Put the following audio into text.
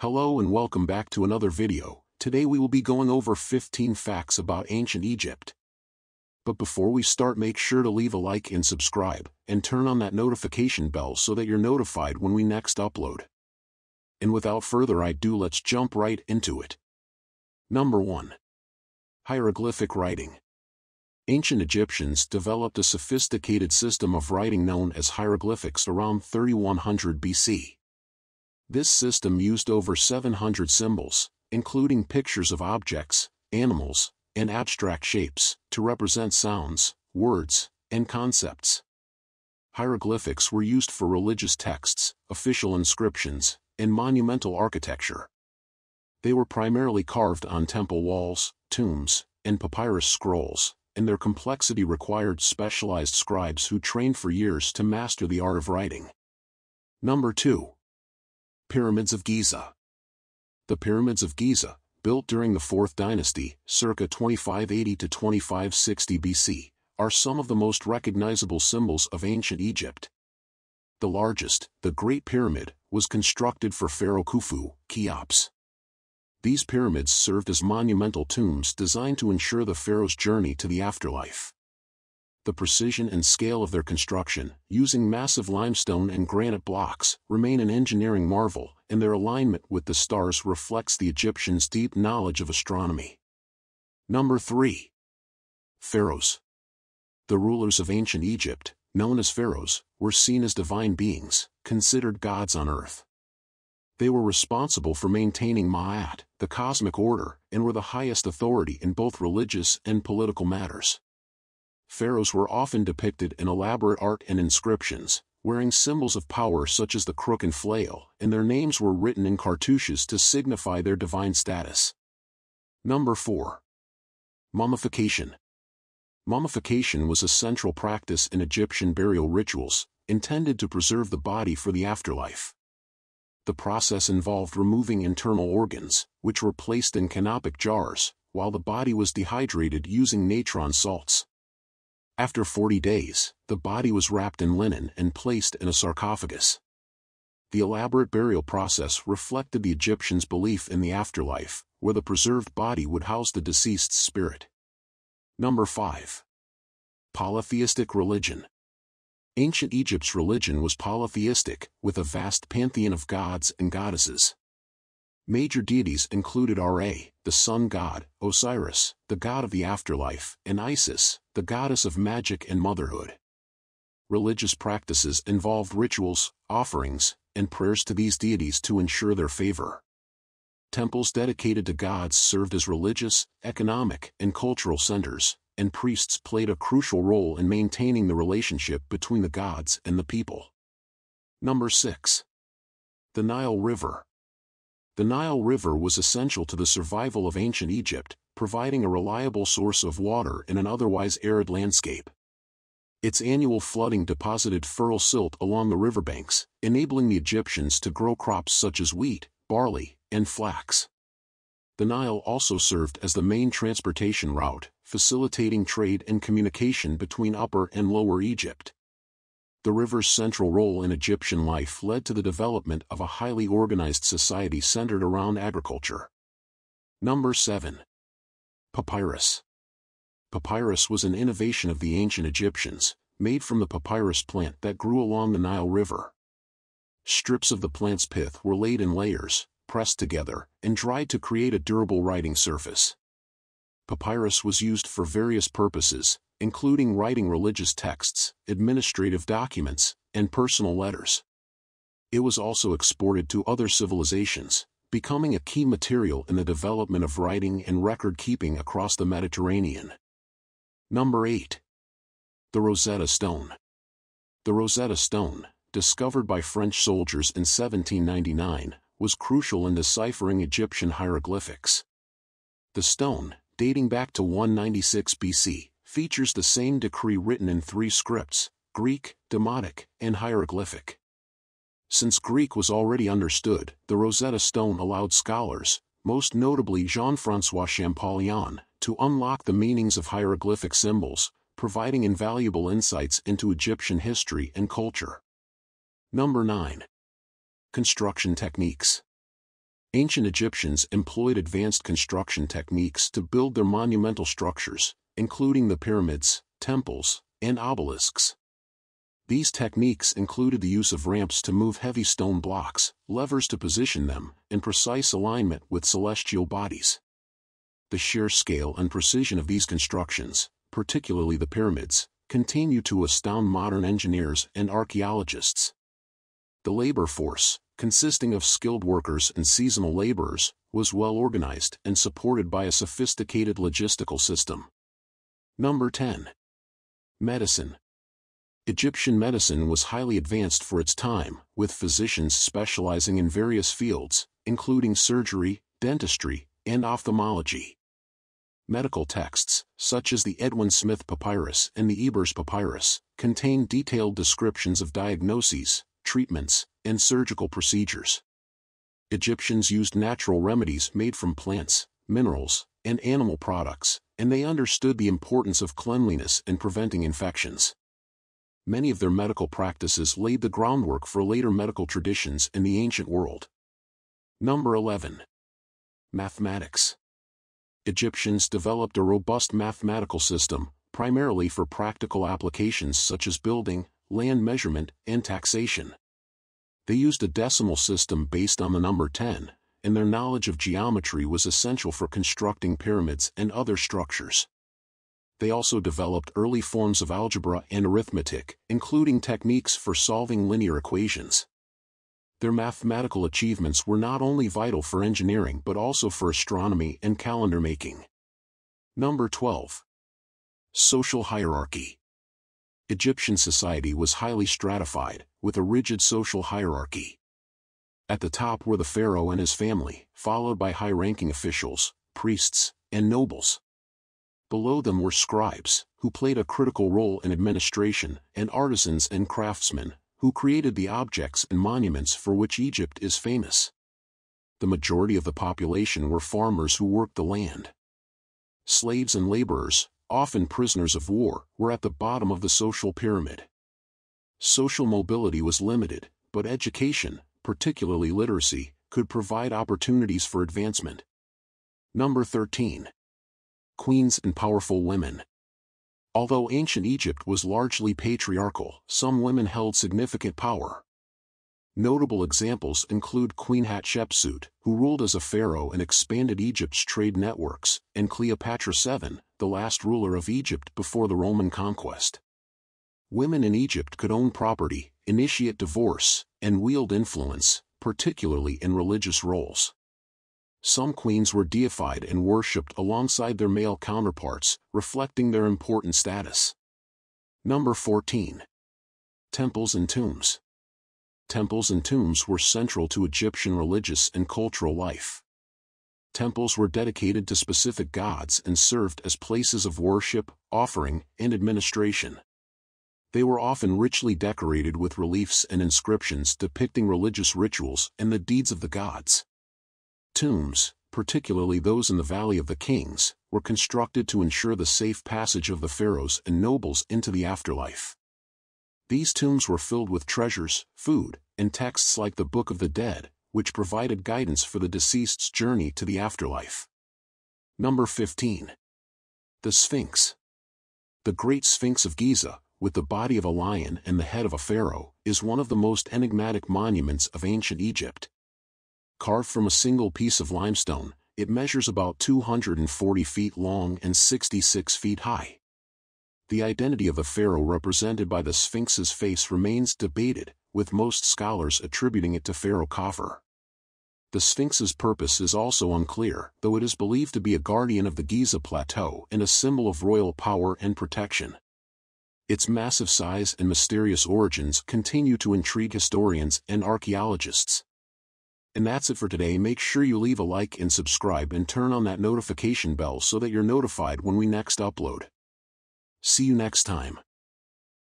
Hello and welcome back to another video. Today we will be going over 15 facts about ancient Egypt. But before we start make sure to leave a like and subscribe, and turn on that notification bell so that you're notified when we next upload. And without further ado let's jump right into it. Number 1. Hieroglyphic Writing Ancient Egyptians developed a sophisticated system of writing known as hieroglyphics around 3100 BC. This system used over 700 symbols, including pictures of objects, animals, and abstract shapes, to represent sounds, words, and concepts. Hieroglyphics were used for religious texts, official inscriptions, and monumental architecture. They were primarily carved on temple walls, tombs, and papyrus scrolls, and their complexity required specialized scribes who trained for years to master the art of writing. Number 2. Pyramids of Giza The Pyramids of Giza, built during the 4th dynasty, circa 2580 to 2560 BC, are some of the most recognizable symbols of ancient Egypt. The largest, the Great Pyramid, was constructed for Pharaoh Khufu, Cheops. These pyramids served as monumental tombs designed to ensure the pharaoh's journey to the afterlife. The precision and scale of their construction, using massive limestone and granite blocks, remain an engineering marvel, and their alignment with the stars reflects the Egyptians' deep knowledge of astronomy. Number 3. Pharaohs. The rulers of ancient Egypt, known as pharaohs, were seen as divine beings, considered gods on earth. They were responsible for maintaining Ma'at, the cosmic order, and were the highest authority in both religious and political matters. Pharaohs were often depicted in elaborate art and inscriptions, wearing symbols of power such as the crook and flail, and their names were written in cartouches to signify their divine status. Number 4. Mummification. Mummification was a central practice in Egyptian burial rituals, intended to preserve the body for the afterlife. The process involved removing internal organs, which were placed in canopic jars, while the body was dehydrated using natron salts. After 40 days, the body was wrapped in linen and placed in a sarcophagus. The elaborate burial process reflected the Egyptians' belief in the afterlife, where the preserved body would house the deceased's spirit. Number 5. Polytheistic Religion Ancient Egypt's religion was polytheistic, with a vast pantheon of gods and goddesses. Major deities included Ra, the sun god, Osiris, the god of the afterlife, and Isis, the goddess of magic and motherhood. Religious practices involved rituals, offerings, and prayers to these deities to ensure their favor. Temples dedicated to gods served as religious, economic, and cultural centers, and priests played a crucial role in maintaining the relationship between the gods and the people. Number 6. The Nile River. The Nile River was essential to the survival of ancient Egypt, providing a reliable source of water in an otherwise arid landscape. Its annual flooding deposited fertile silt along the riverbanks, enabling the Egyptians to grow crops such as wheat, barley, and flax. The Nile also served as the main transportation route, facilitating trade and communication between Upper and Lower Egypt. The river's central role in Egyptian life led to the development of a highly organized society centered around agriculture. Number 7. Papyrus. Papyrus was an innovation of the ancient Egyptians, made from the papyrus plant that grew along the Nile River. Strips of the plant's pith were laid in layers, pressed together, and dried to create a durable writing surface papyrus was used for various purposes, including writing religious texts, administrative documents, and personal letters. It was also exported to other civilizations, becoming a key material in the development of writing and record-keeping across the Mediterranean. Number 8. The Rosetta Stone. The Rosetta Stone, discovered by French soldiers in 1799, was crucial in deciphering Egyptian hieroglyphics. The stone, dating back to 196 BC, features the same decree written in three scripts, Greek, Demotic, and Hieroglyphic. Since Greek was already understood, the Rosetta Stone allowed scholars, most notably Jean-François Champollion, to unlock the meanings of hieroglyphic symbols, providing invaluable insights into Egyptian history and culture. Number 9. Construction Techniques Ancient Egyptians employed advanced construction techniques to build their monumental structures, including the pyramids, temples, and obelisks. These techniques included the use of ramps to move heavy stone blocks, levers to position them, and precise alignment with celestial bodies. The sheer scale and precision of these constructions, particularly the pyramids, continue to astound modern engineers and archaeologists. The labor force, consisting of skilled workers and seasonal laborers, was well organized and supported by a sophisticated logistical system. Number 10. Medicine, Egyptian medicine was highly advanced for its time, with physicians specializing in various fields, including surgery, dentistry, and ophthalmology. Medical texts, such as the Edwin Smith Papyrus and the Ebers Papyrus, contain detailed descriptions of diagnoses, treatments, and surgical procedures. Egyptians used natural remedies made from plants, minerals, and animal products, and they understood the importance of cleanliness in preventing infections many of their medical practices laid the groundwork for later medical traditions in the ancient world. Number 11. Mathematics. Egyptians developed a robust mathematical system, primarily for practical applications such as building, land measurement, and taxation. They used a decimal system based on the number 10, and their knowledge of geometry was essential for constructing pyramids and other structures they also developed early forms of algebra and arithmetic, including techniques for solving linear equations. Their mathematical achievements were not only vital for engineering but also for astronomy and calendar making. Number 12. Social Hierarchy Egyptian society was highly stratified, with a rigid social hierarchy. At the top were the pharaoh and his family, followed by high-ranking officials, priests, and nobles. Below them were scribes, who played a critical role in administration, and artisans and craftsmen, who created the objects and monuments for which Egypt is famous. The majority of the population were farmers who worked the land. Slaves and laborers, often prisoners of war, were at the bottom of the social pyramid. Social mobility was limited, but education, particularly literacy, could provide opportunities for advancement. Number 13 queens and powerful women. Although ancient Egypt was largely patriarchal, some women held significant power. Notable examples include Queen Hatshepsut, who ruled as a pharaoh and expanded Egypt's trade networks, and Cleopatra VII, the last ruler of Egypt before the Roman conquest. Women in Egypt could own property, initiate divorce, and wield influence, particularly in religious roles. Some queens were deified and worshipped alongside their male counterparts, reflecting their important status. Number 14. Temples and Tombs Temples and tombs were central to Egyptian religious and cultural life. Temples were dedicated to specific gods and served as places of worship, offering, and administration. They were often richly decorated with reliefs and inscriptions depicting religious rituals and the deeds of the gods. Tombs, particularly those in the Valley of the Kings, were constructed to ensure the safe passage of the pharaohs and nobles into the afterlife. These tombs were filled with treasures, food, and texts like the Book of the Dead, which provided guidance for the deceased's journey to the afterlife. Number 15. The Sphinx. The Great Sphinx of Giza, with the body of a lion and the head of a pharaoh, is one of the most enigmatic monuments of ancient Egypt carved from a single piece of limestone, it measures about 240 feet long and 66 feet high. The identity of the pharaoh represented by the Sphinx's face remains debated, with most scholars attributing it to Pharaoh Khafre. The Sphinx's purpose is also unclear, though it is believed to be a guardian of the Giza Plateau and a symbol of royal power and protection. Its massive size and mysterious origins continue to intrigue historians and archaeologists. And that's it for today. Make sure you leave a like and subscribe and turn on that notification bell so that you're notified when we next upload. See you next time.